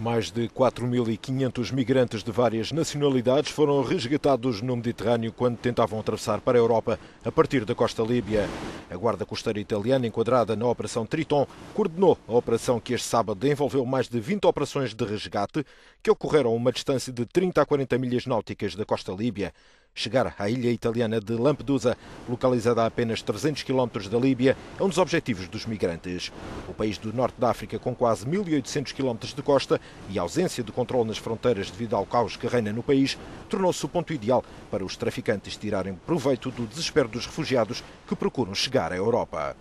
Mais de 4.500 migrantes de várias nacionalidades foram resgatados no Mediterrâneo quando tentavam atravessar para a Europa a partir da costa líbia. A Guarda Costeira Italiana, enquadrada na Operação Triton, coordenou a operação que este sábado envolveu mais de 20 operações de resgate que ocorreram a uma distância de 30 a 40 milhas náuticas da costa líbia. Chegar à ilha italiana de Lampedusa, localizada a apenas 300 km da Líbia, é um dos objetivos dos migrantes. O país do norte da África, com quase 1.800 km de costa e ausência de controle nas fronteiras devido ao caos que reina no país, tornou-se o ponto ideal para os traficantes tirarem proveito do desespero dos refugiados que procuram chegar à Europa.